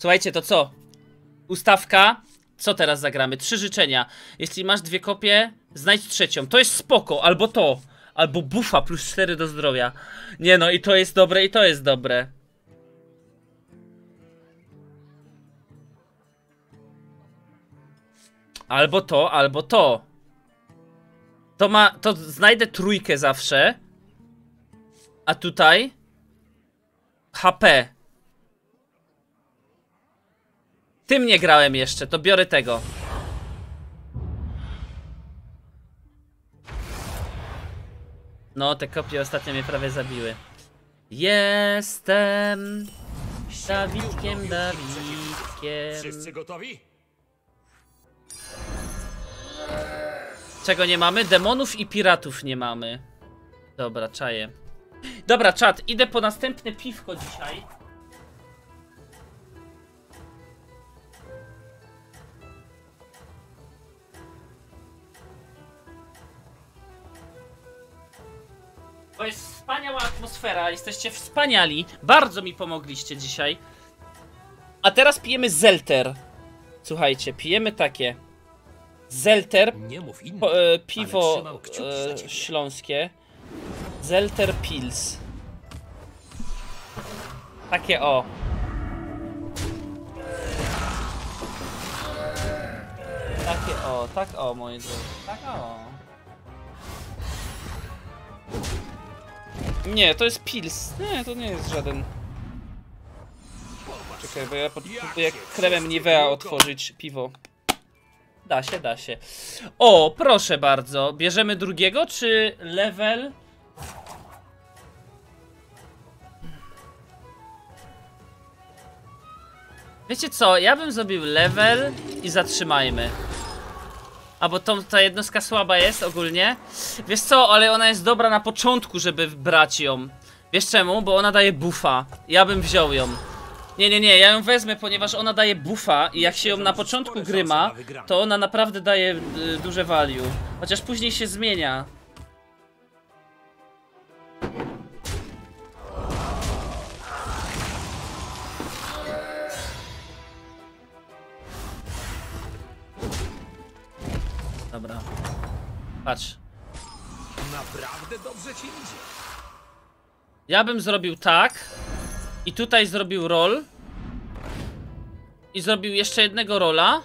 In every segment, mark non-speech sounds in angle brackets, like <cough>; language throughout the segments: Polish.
Słuchajcie, to co? Ustawka. Co teraz zagramy? Trzy życzenia. Jeśli masz dwie kopie, znajdź trzecią. To jest spoko, albo to. Albo bufa plus 4 do zdrowia. Nie no, i to jest dobre, i to jest dobre. Albo to, albo to. To ma. To znajdę trójkę zawsze. A tutaj. HP. Tym nie grałem jeszcze, to biorę tego. No, te kopie ostatnio mnie prawie zabiły. Jestem Dawidkiem, Dawidkiem. Wszyscy gotowi? Czego nie mamy? Demonów i piratów nie mamy. Dobra, czaję. Dobra, czat, idę po następne piwko dzisiaj. Bo jest wspaniała atmosfera, jesteście wspaniali. Bardzo mi pomogliście dzisiaj. A teraz pijemy Zelter. Słuchajcie, pijemy takie. Zelter, innym. po, e, piwo e, śląskie. Zelter Pils. Takie o. Takie o, tak o, moi drodzy. Tak o. Nie, to jest Pils. Nie, to nie jest żaden. Czekaj, bo ja próbuję kremem Nivea otworzyć piwo. Da się, da się. O, proszę bardzo. Bierzemy drugiego, czy level? Wiecie co, ja bym zrobił level i zatrzymajmy. A bo to, ta jednostka słaba jest ogólnie. Wiesz co, ale ona jest dobra na początku, żeby brać ją. Wiesz czemu? Bo ona daje buffa. Ja bym wziął ją. Nie, nie, nie, ja ją wezmę, ponieważ ona daje buffa i jak się ją na początku gry ma, to ona naprawdę daje y, duże value. Chociaż później się zmienia. Patrz. Naprawdę dobrze ci idzie. Ja bym zrobił tak. I tutaj zrobił roll. I zrobił jeszcze jednego rola.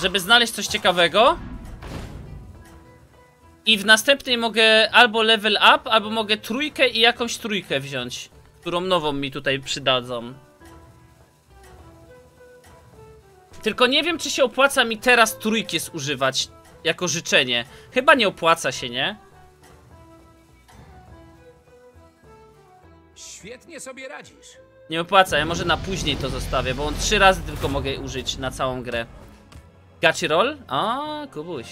Żeby znaleźć coś ciekawego. I w następnej mogę albo level up, albo mogę trójkę i jakąś trójkę wziąć. Którą nową mi tutaj przydadzą. Tylko nie wiem, czy się opłaca mi teraz trójki zużywać jako życzenie. Chyba nie opłaca się, nie? Świetnie sobie radzisz. Nie opłaca, ja może na później to zostawię, bo on trzy razy tylko mogę użyć na całą grę. Gachi roll? A, kubuś.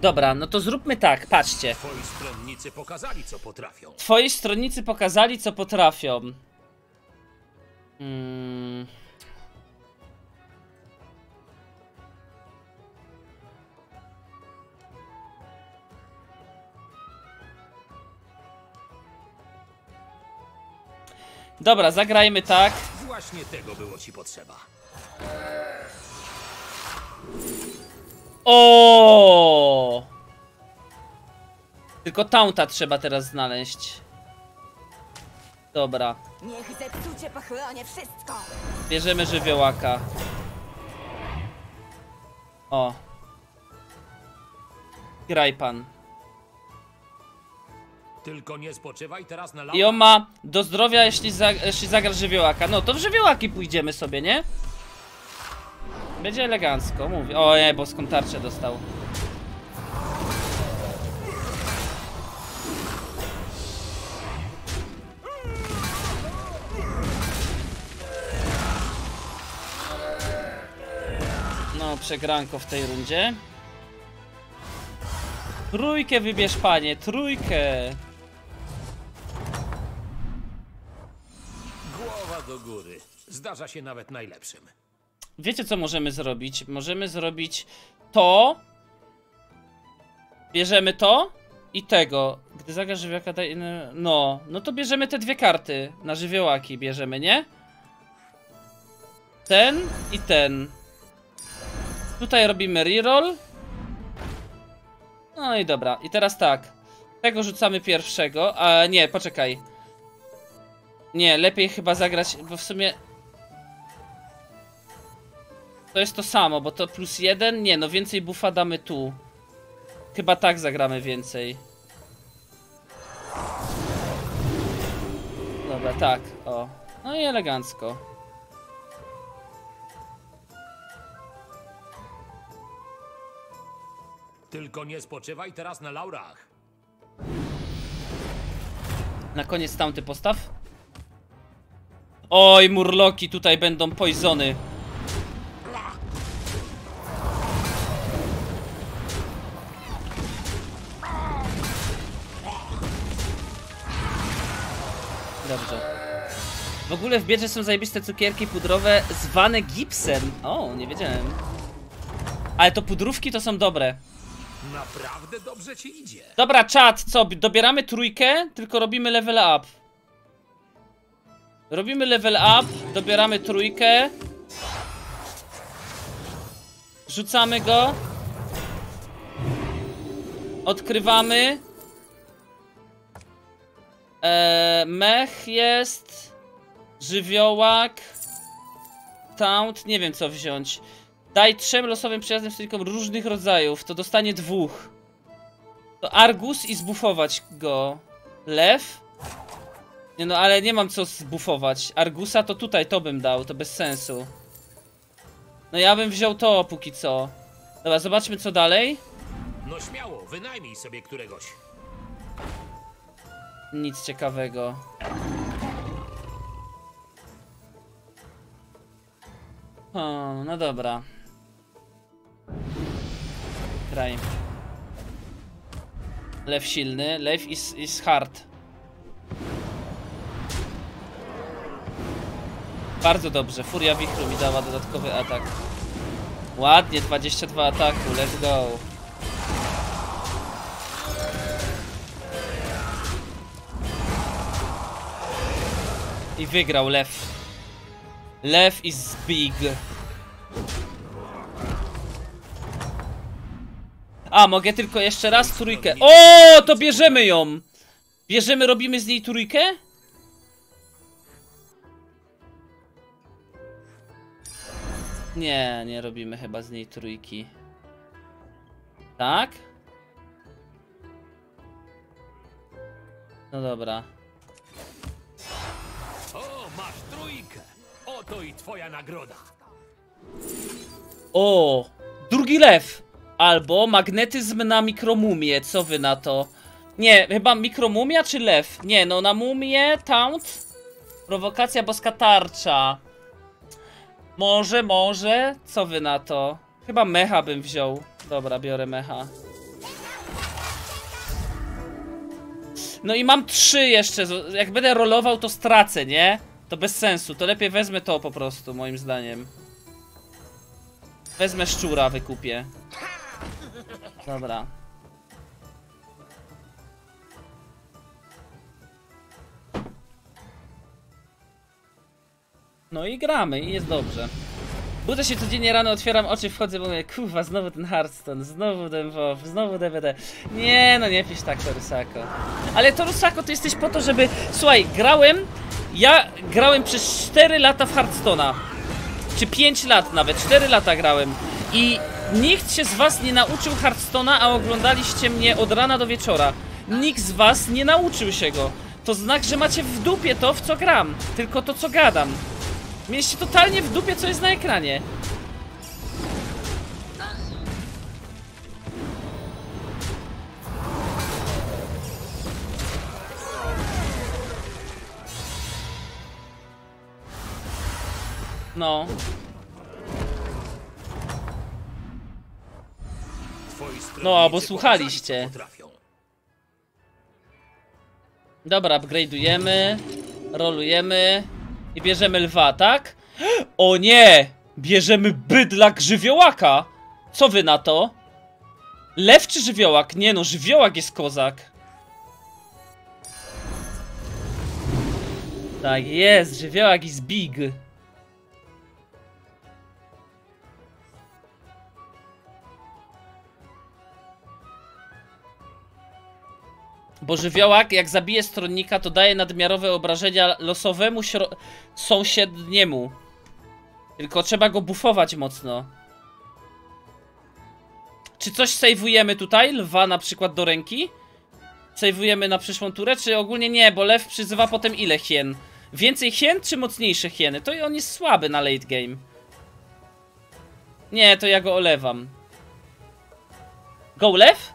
Dobra, no to zróbmy tak, patrzcie. Twoi stronnicy pokazali, co potrafią. Twoi stronnicy pokazali, co potrafią. Mm. Dobra, zagrajmy tak. Właśnie tego było ci potrzeba. O! Tylko taunta trzeba teraz znaleźć. Dobra, Niech zepsucie pochłonie wszystko! bierzemy żywiołaka. O. Graj pan. Tylko nie spoczywaj teraz na I on ma do zdrowia, jeśli, za, jeśli zagrasz żywiołaka. No to w żywiołaki pójdziemy sobie, nie? Będzie elegancko, mówię. O nie, bo skąd tarczę dostał. No, przegranko w tej rundzie. Trójkę wybierz, panie, trójkę. Głowa do góry. Zdarza się nawet najlepszym. Wiecie co możemy zrobić? Możemy zrobić to. Bierzemy to i tego. Gdy zagrasz żywiołaka daj... No, no to bierzemy te dwie karty. Na żywiołaki bierzemy, nie? Ten i ten. Tutaj robimy reroll. No i dobra. I teraz tak. Tego rzucamy pierwszego. A nie, poczekaj. Nie, lepiej chyba zagrać, bo w sumie... To jest to samo, bo to plus jeden? Nie, no więcej buffa damy tu. Chyba tak zagramy więcej. Dobra, tak, o. No i elegancko. Tylko nie spoczywaj teraz na laurach. Na koniec tamty postaw. Oj, murloki tutaj będą poisony. Dobrze. W ogóle w bierze są zajebiste cukierki pudrowe zwane gipsem. O, nie wiedziałem. Ale to pudrówki to są dobre. Naprawdę dobrze ci idzie. Dobra, czat, co? Dobieramy trójkę, tylko robimy level up. Robimy level up, dobieramy trójkę. Rzucamy go. Odkrywamy. Eee, mech jest. Żywiołak. Taunt, nie wiem co wziąć. Daj trzem losowym przyjaznym stolikom różnych rodzajów, to dostanie dwóch. To Argus i zbufować go. Lew? Nie no, ale nie mam co zbufować. Argusa to tutaj, to bym dał, to bez sensu. No ja bym wziął to póki co. Dobra, zobaczmy co dalej. No śmiało, wynajmij sobie któregoś. Nic ciekawego. O, no dobra. Kraj. Lew silny, lew is, is hard. Bardzo dobrze, Furia Wichru mi dała dodatkowy atak. Ładnie, 22 ataku, let's go. I wygrał lew. Lew is big. A, mogę tylko jeszcze raz trójkę. O, to bierzemy ją! Bierzemy, robimy z niej trójkę? Nie, nie robimy chyba z niej trójki. Tak? No dobra. Oto i twoja nagroda. O! Drugi lew! Albo magnetyzm na mikromumię, co wy na to? Nie, chyba mikromumia czy lew? Nie, no na mumię, taunt. Prowokacja boska tarcza. Może, może, co wy na to? Chyba mecha bym wziął. Dobra, biorę mecha. No i mam trzy jeszcze. Jak będę rolował, to stracę, nie? To bez sensu. To lepiej wezmę to po prostu, moim zdaniem. Wezmę szczura, wykupię. Dobra. No i gramy i jest dobrze. Budzę się codziennie rano, otwieram oczy, wchodzę, bo mówię, kurwa, znowu ten Hearthstone, znowu ten WoW, znowu DVD. Nie, no nie pisz tak, Torusako. Ale Torusako, ty jesteś po to, żeby... Słuchaj, grałem, ja grałem przez 4 lata w Hearthstone'a czy 5 lat nawet, 4 lata grałem i nikt się z was nie nauczył Hearthstone'a, a oglądaliście mnie od rana do wieczora. Nikt z was nie nauczył się go. To znak, że macie w dupie to, w co gram, tylko to, co gadam. Mieliście totalnie w dupie, co jest na ekranie. No. No, albo słuchaliście. Dobra, upgrade'ujemy, rolujemy i bierzemy lwa, tak? <gasps> O nie! Bierzemy bydlak żywiołaka! Co wy na to? Lew czy żywiołak? Nie no, żywiołak jest kozak. Tak jest, żywiołak is big. Bo żywiołak, jak zabije stronnika, to daje nadmiarowe obrażenia losowemu sąsiedniemu. Tylko trzeba go bufować mocno. Czy coś sejwujemy tutaj? Lwa na przykład do ręki? Sejwujemy na przyszłą turę? Czy ogólnie nie? Bo lew przyzywa potem ile hien? Więcej hien czy mocniejsze hieny? To i on jest słaby na late game. Nie, to ja go olewam. Go lew?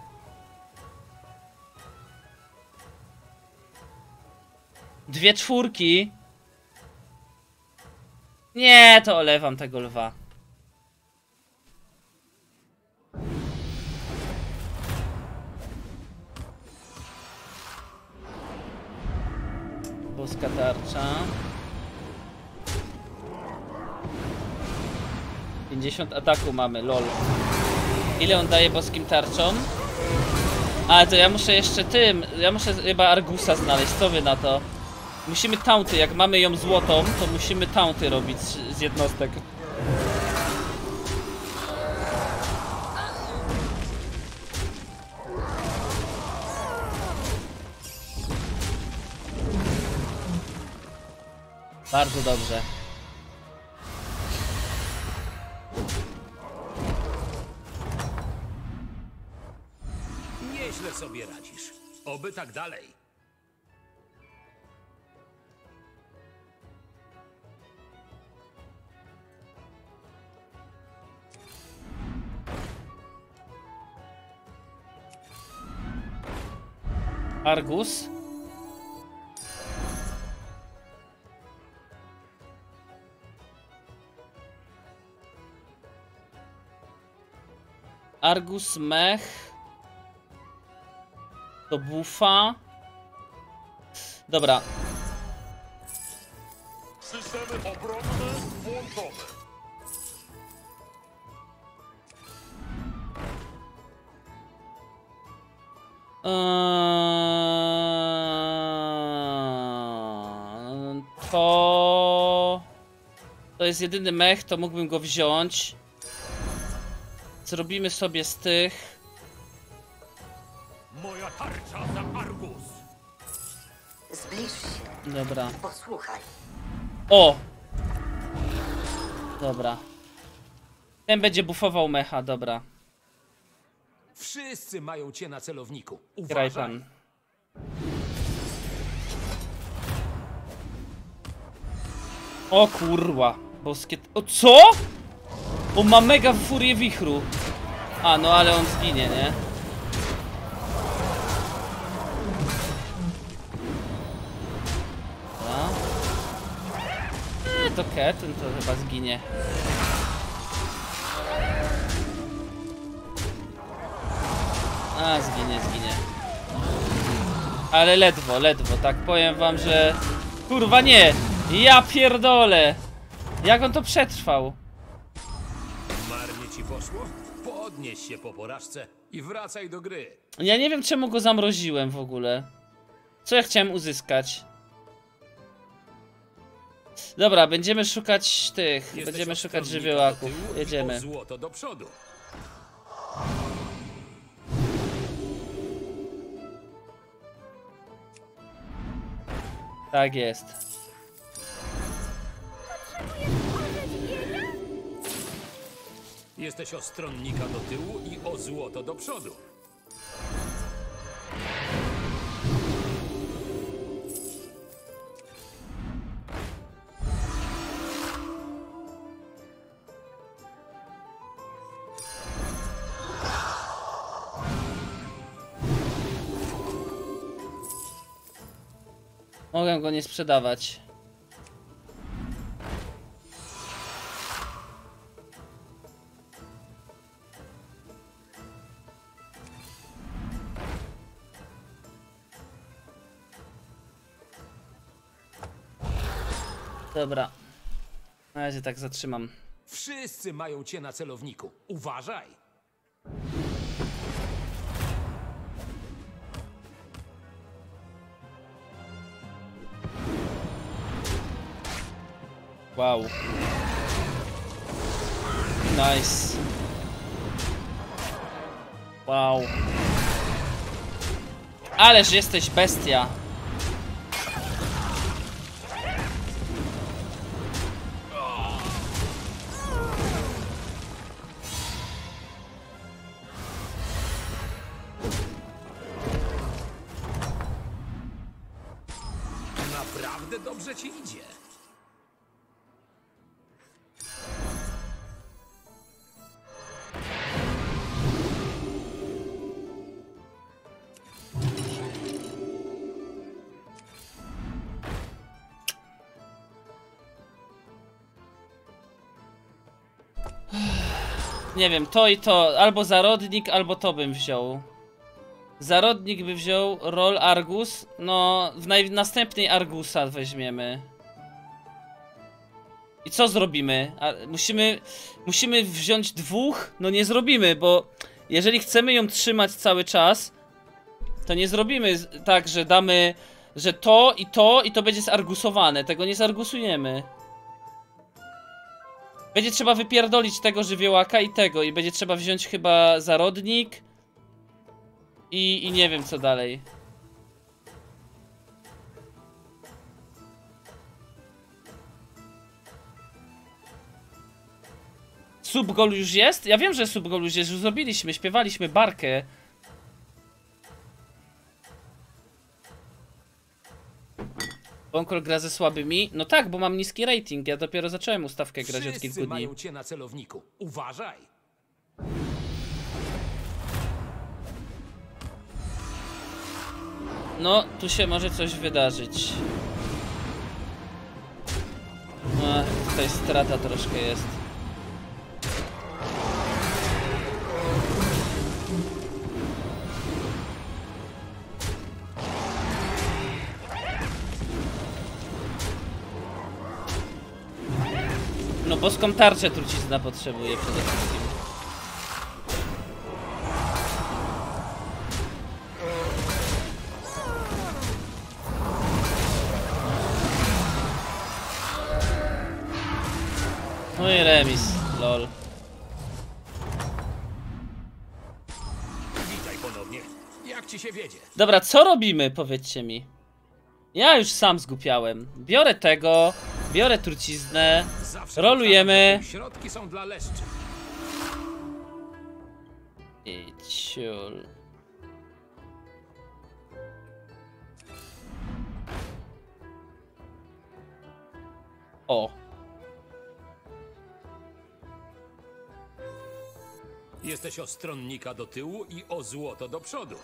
Dwie czwórki. Nie, to olewam tego lwa. Boska tarcza. 50 ataku mamy, lol. Ile on daje boskim tarczom? Ale to ja muszę jeszcze tym, ja muszę chyba Argusa znaleźć, co wy na to? Musimy taunty, jak mamy ją złotą, to musimy taunty robić z jednostek. Bardzo dobrze. Nieźle sobie radzisz. Oby tak dalej. Argus. Argus mech. To bufa. Dobra. Systemy obronne włączone. Eee, To... To jest jedyny mech, to mógłbym go wziąć. Zrobimy sobie z tych. Moja tarcza za Argus. Zbliż się, Dobra. posłuchaj. O! Dobra. Ten będzie bufował mecha, dobra. Wszyscy mają cię na celowniku. Graj Uważaj. pan. O kurwa, boskie... O co? On ma mega furię wichru. A, no ale on zginie, nie? To Ketun to chyba zginie. A, zginie, zginie. Ale ledwo, ledwo, tak powiem wam, że... Kurwa nie! Ja pierdolę! Jak on to przetrwał? Marnie ci poszło? Podnieś się po porażce i wracaj do gry. Ja nie wiem czemu go zamroziłem w ogóle. Co ja chciałem uzyskać? Dobra, będziemy szukać tych, Jesteś będziemy szukać żywiołaków. Jedziemy. złoto do przodu. Tak jest. Jesteś od stronnika do tyłu i o złoto do przodu. Mogę go nie sprzedawać. Dobra. Na razie tak zatrzymam. Wszyscy mają cię na celowniku. Uważaj! Wow. Nice. Wow. Ależ jesteś bestia. Nie wiem, to i to. Albo zarodnik, albo to bym wziął. Zarodnik by wziął Roll Argus. No, w następnej Argusa weźmiemy. I co zrobimy? A, musimy, musimy wziąć dwóch? No nie zrobimy, bo jeżeli chcemy ją trzymać cały czas, to nie zrobimy tak, że damy, że to i to i to będzie zargusowane. Tego nie zargusujemy. Będzie trzeba wypierdolić tego żywiołaka i tego i będzie trzeba wziąć chyba zarodnik i, i nie wiem co dalej. Subgol już jest? Ja wiem, że Subgol już jest, już zrobiliśmy, śpiewaliśmy barkę. Bonkol gra ze słabymi? No tak, bo mam niski rating, ja dopiero zacząłem ustawkę grać od kilku Wszyscy dni. mają cię na celowniku. Uważaj! No, tu się może coś wydarzyć. Ach, tutaj strata troszkę jest. Boską tarczę trucizna potrzebuje przede wszystkim. No i remis, lol. Witaj ponownie. Jak ci się wiedzie? Dobra, co robimy, powiedzcie mi. Ja już sam zgupiałem. Biorę tego, biorę truciznę, rolujemy. Środki są dla leszczy. I ciul. O, Jesteś o stronnika do tyłu i o złoto do przodu.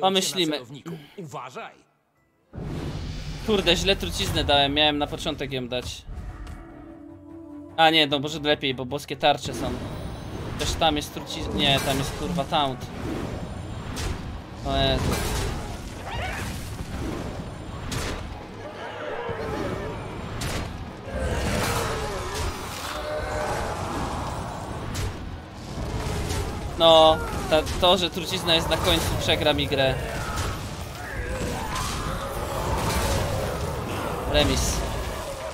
Pomyślimy. cię na celowniku. Uważaj! kurde, źle truciznę dałem, miałem na początek ją dać. A nie, no może lepiej, bo boskie tarcze są. Też tam jest trucizna, nie, tam jest kurwa taunt. O Jezu. No, ta, to, że trucizna jest na końcu, przegra mi grę. Remis.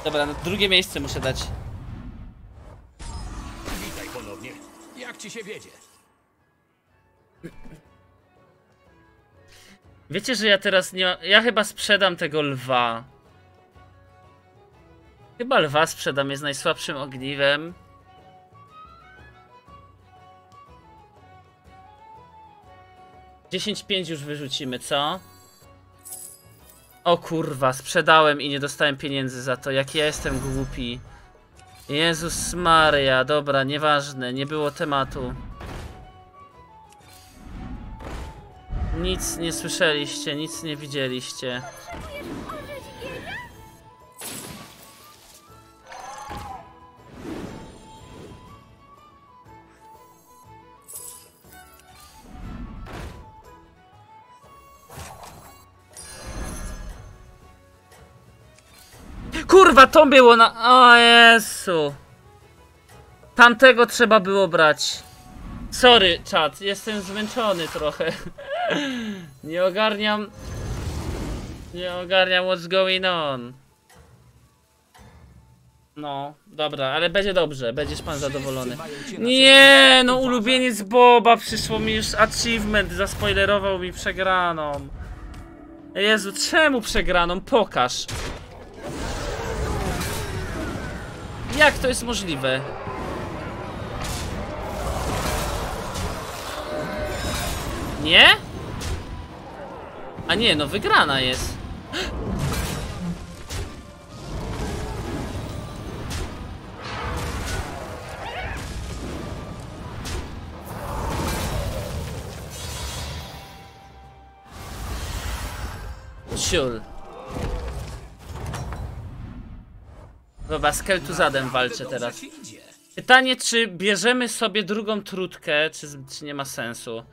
Dobra, no drugie miejsce muszę dać. Witaj ponownie. Jak ci się wiedzie? Wiecie, że ja teraz nie ma... Ja chyba sprzedam tego lwa. Chyba lwa sprzedam, jest najsłabszym ogniwem. Dziesięć pięć już wyrzucimy, co? O kurwa, sprzedałem i nie dostałem pieniędzy za to. Jak ja jestem głupi. Jezus Maria, dobra, nieważne, nie było tematu. Nic nie słyszeliście, nic nie widzieliście. Kurwa, to było na... O Jezu. Tamtego trzeba było brać. Sorry, czat, jestem zmęczony trochę. <laughs> Nie ogarniam... Nie ogarniam what's going on. No, dobra, ale będzie dobrze, będziesz pan zadowolony. Nie, no ulubieniec Boba, przyszło mi już achievement, zaspoilerował mi przegraną. Jezu, czemu przegraną? Pokaż. Jak to jest możliwe? Nie? A nie, no wygrana jest. <gasps> Ciul. Dobra, z Keltuzadem walczę teraz. Pytanie, czy bierzemy sobie drugą trutkę, czy, czy nie ma sensu?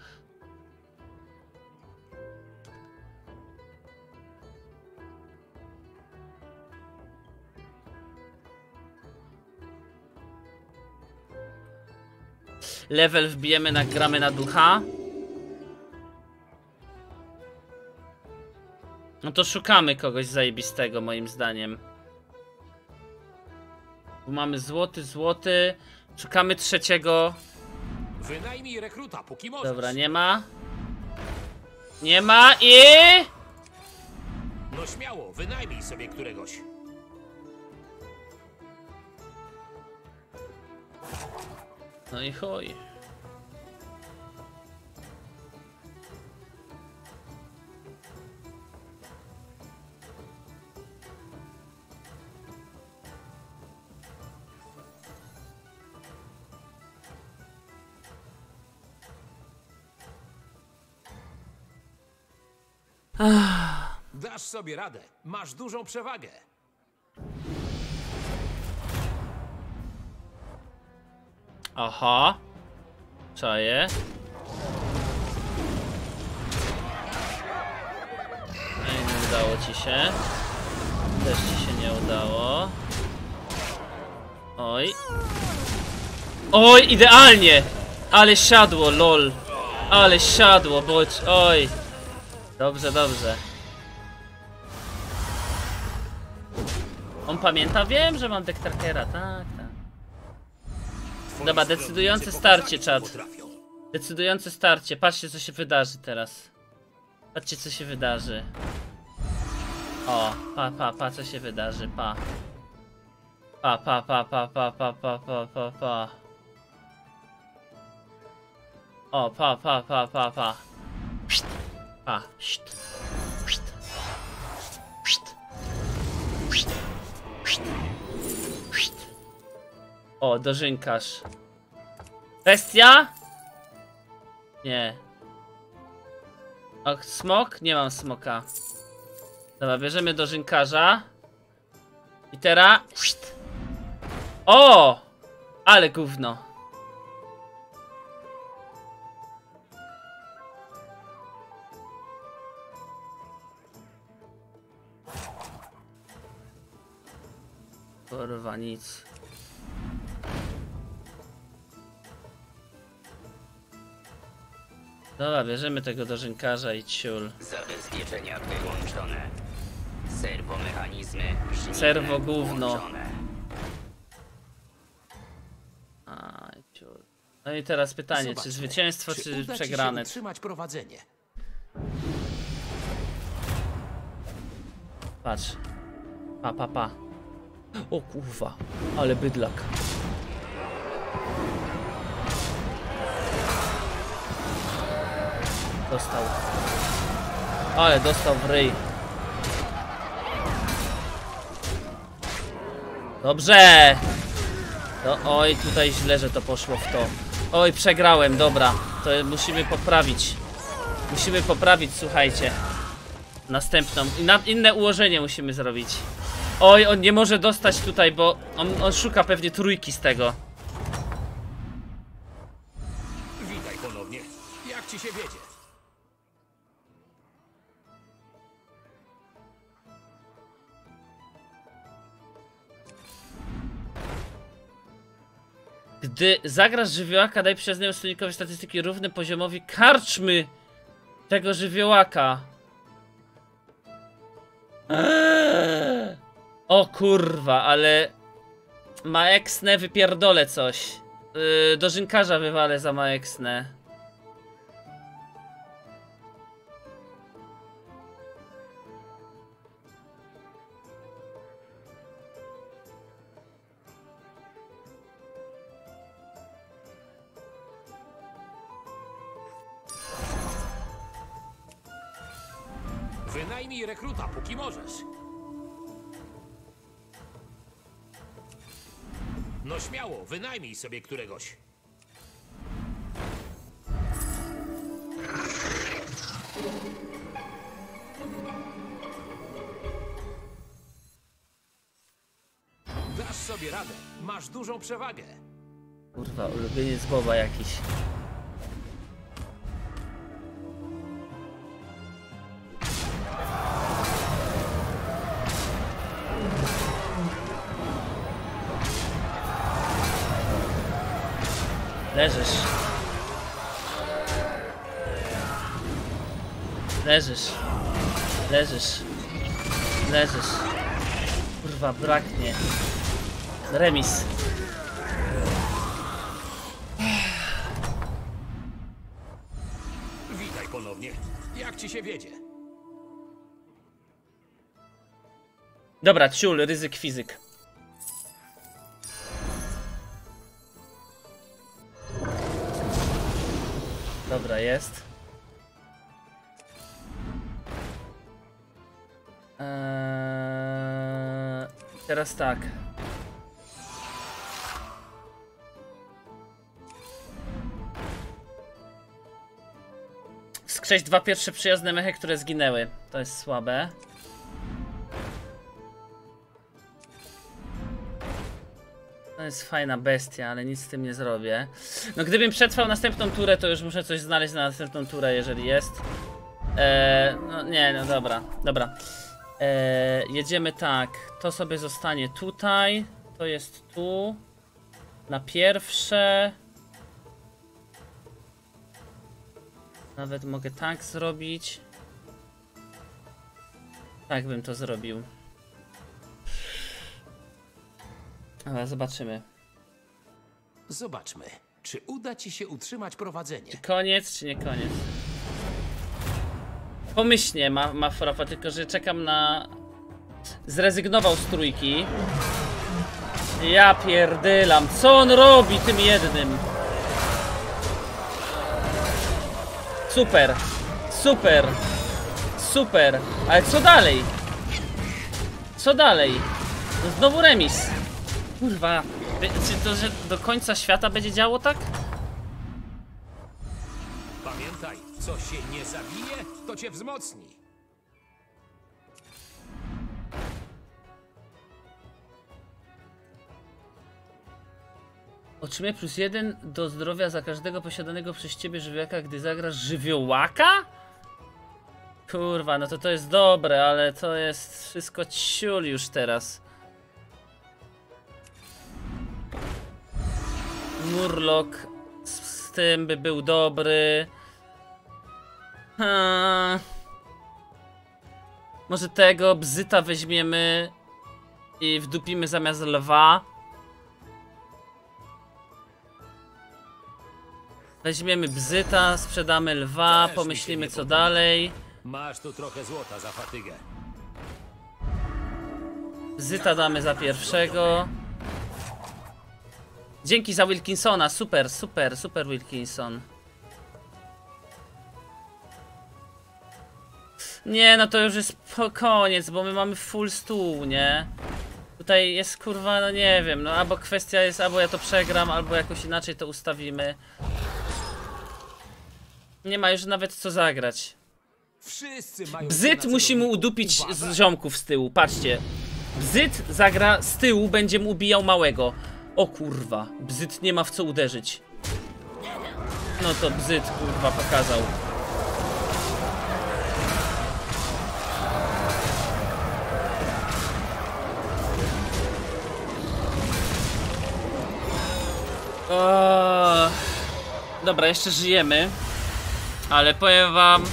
Level wbijemy, nagramy na ducha. No to szukamy kogoś zajebistego, moim zdaniem. Tu mamy złoty, złoty. Szukamy trzeciego. Wynajmij rekruta, póki możesz. Dobra, nie ma. Nie ma i... No śmiało, wynajmij sobie któregoś. No i chuj. Dasz sobie radę. Masz dużą przewagę. Aha. Czaję. No nie udało ci się. Też ci się nie udało. Oj. Oj, idealnie! Ale siadło, lol. Ale siadło, bocz. Oj. Dobrze, dobrze. On pamięta? Wiem, że mam Dektarkera, tak, tak. Dobra, decydujące starcie, potrafią. Decydujące starcie. Patrzcie, co się wydarzy teraz. Patrzcie, co się wydarzy. O, pa, pa, pa, co się wydarzy, pa. Pa, pa, pa, pa, pa, pa, pa, pa, pa, pa. O, pa, pa, pa, pa, pa. Pszt. Pa, pszt. Pszt. Pszt. Pszt. Pszt. Pszt. O, dożynkarz. Bestia? Nie. O, smok? Nie mam smoka. Dobra, bierzemy dożynkarza. I teraz... O! Ale gówno. Kurwa, nic. Dobra, bierzemy tego dożynkarza i ciul. Zabezpieczenia wyłączone. Serwomechanizmy żniwne Serwo gówno. ciul. No i teraz pytanie, czy Zobaczmy, zwycięstwo, czy czy przegrane? utrzymać prowadzenie. Patrz. Pa, pa, pa. O kurwa, ale bydlak. Dostał. Ale dostał w ryj. Dobrze! No, oj, tutaj źle, że to poszło w to. Oj, przegrałem, dobra. To musimy poprawić. Musimy poprawić, słuchajcie. Następną. I inne ułożenie musimy zrobić. Oj, on nie może dostać tutaj, bo on, on szuka pewnie trójki z tego. Witaj ponownie. Jak ci się wiedzie? Gdy zagrasz żywiołaka, daj przyjaznemu stronikowi statystyki równe poziomowi karczmy tego żywiołaka. Eee. O kurwa, ale Maeksne wypierdolę coś. Yy, do żynkarza wywalę za Maeksne. Wynajmij rekruta, póki możesz. No śmiało, wynajmij sobie któregoś. Dasz sobie radę. Masz dużą przewagę. Kurwa, ulubieniec Boba jakiś. Leżysz. Leżysz. Leżysz. Kurwa, braknie. Remis. Witaj ponownie. Jak ci się wiedzie? Dobra, ciul, ryzyk fizyk. Dobra, jest. Eee, teraz tak. Skrzeć dwa pierwsze przyjazne mechy, które zginęły. To jest słabe. To jest fajna bestia, ale nic z tym nie zrobię. No gdybym przetrwał następną turę, to już muszę coś znaleźć na następną turę, jeżeli jest. Eee, no nie, no dobra, dobra. Eee, jedziemy tak. To sobie zostanie tutaj. To jest tu. Na pierwsze. Nawet mogę tak zrobić. Tak bym to zrobił. Ale zobaczymy. Zobaczmy, czy uda ci się utrzymać prowadzenie. Koniec czy nie koniec? Pomyślnie ma, ma Frofa, tylko że czekam na... Zrezygnował z trójki. Ja pierdylam, co on robi tym jednym? Super, super, super, ale co dalej? Co dalej? No znowu remis. Kurwa, czy to, że do końca świata będzie działo tak? Pamiętaj, co się nie zabije, to cię wzmocni. Otrzymaj plus jeden do zdrowia za każdego posiadanego przez ciebie żywiołaka, gdy zagrasz żywiołaka? Kurwa, no to to jest dobre, ale to jest wszystko ciul już teraz. Murloc z, z tym by był dobry. Ha. Może tego bzyta weźmiemy i wdupimy zamiast lwa. Weźmiemy bzyta, sprzedamy lwa, Też pomyślimy co dalej. Masz tu trochę złota za fatygę. Bzyta damy za pierwszego. Dzięki za Wilkinsona, super, super, super Wilkinson. Nie, no to już jest po koniec, bo my mamy full stół, nie? Tutaj jest kurwa, no nie wiem, no albo kwestia jest, albo ja to przegram, albo jakoś inaczej to ustawimy. Nie ma już nawet co zagrać. Bzyt musi mu udupić z ziomków z tyłu, patrzcie. Bzyt zagra z tyłu, będzie mu ubijał małego. O kurwa, Bzyt nie ma w co uderzyć. No to Bzyt kurwa pokazał. Dobra, jeszcze żyjemy. Ale powiem wam,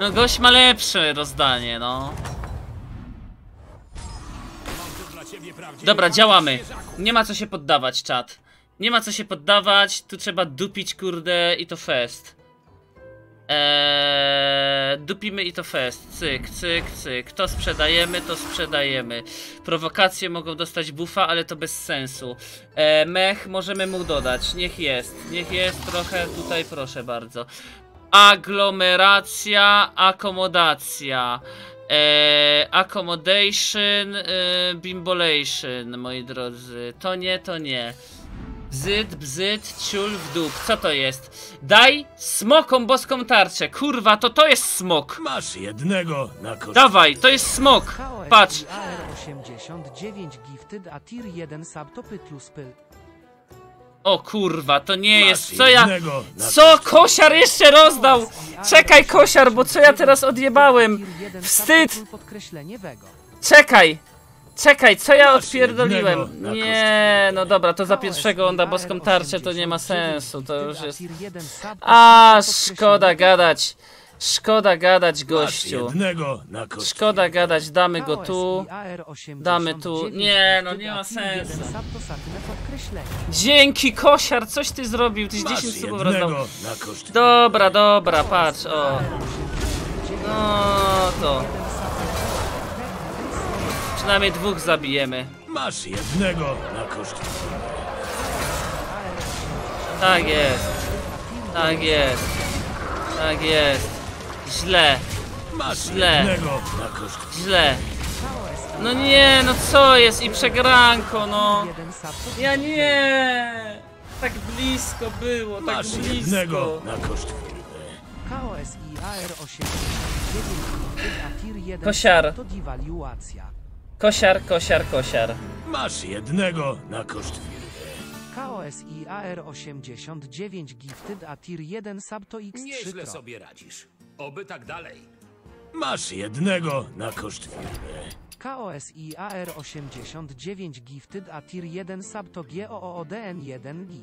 no gość ma lepsze rozdanie, no. Dobra, działamy. Nie ma co się poddawać, czat. Nie ma co się poddawać, tu trzeba dupić, kurde, i to fest. Eee, dupimy i to fest. Cyk, cyk, cyk. To sprzedajemy, to sprzedajemy. Prowokacje mogą dostać buffa, ale to bez sensu. Eee, mech możemy mu dodać. Niech jest. Niech jest trochę tutaj, proszę bardzo. Aglomeracja, akomodacja. Eee, accommodation, e, bimbolation, moi drodzy. To nie, to nie. Bzyt, bzyt, ciul w dup. Co to jest? Daj smokom boską tarczę. Kurwa, to to jest smok. Masz jednego na koszt. Dawaj, to jest smok. Patrz. AR89 Gifted a tier 1 sub to pytlus pyl. O kurwa, to nie Masz jest. Co ja. Co kosiar jeszcze rozdał? Czekaj, kosiar, bo co ja teraz odjebałem? Tier 1 sub Wstyd! Czekaj! Czekaj, co ja odpierdoliłem? na Nie, no dobra, to za pierwszego on da boską AR89 tarczę, to nie ma sensu, to już jest... tier 1 sub to A, szkoda gadać. Szkoda gadać, gościu. Szkoda gadać, damy go tu. i AR89 Damy tu. Nie, no nie ma tier 1 sensu. Dzięki, kosiar, coś ty zrobił, tyś Masz 10 subów rozdał. jednego na koszt. Dobra, dobra, patrz, o. No to. Przynajmniej dwóch zabijemy. Masz jednego na koszt. Tak jest. Tak jest. Tak jest. Źle, Masz Źle. jednego na koszt. źle. No nie, no co jest? I przegranko, no. Ja nie. Tak blisko było, tak Masz jednego blisko. na koszt. KOS i AR89 Gifted a tier 1 Kosiar. to dewaluacja. Kosiar, kosiar, kosiar. Masz jednego na koszt firmy. KOS i AR89 Gifted a tier 1 sub to X3 Nieźle Pro. sobie radzisz. Oby tak dalej. Masz jednego na koszt firmy. KOS i AR89 Gifted a tier 1 sub to GOODN1 G.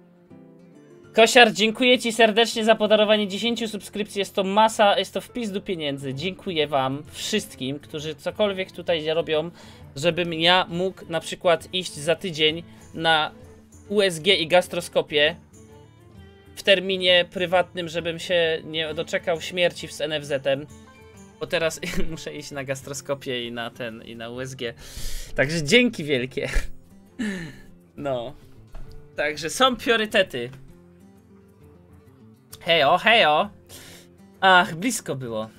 Kosiar, dziękuję Ci serdecznie za podarowanie 10 subskrypcji. Jest to masa, jest to wpis do pieniędzy. Dziękuję Wam wszystkim, którzy cokolwiek tutaj robią, żebym ja mógł na przykład iść za tydzień na USG i gastroskopię w terminie prywatnym, żebym się nie doczekał śmierci z NFZ-em. Bo teraz <laughs> muszę iść na gastroskopię i na ten, i na USG. Także dzięki wielkie. No. Także są priorytety. Hejo, hejo. Ach, blisko było.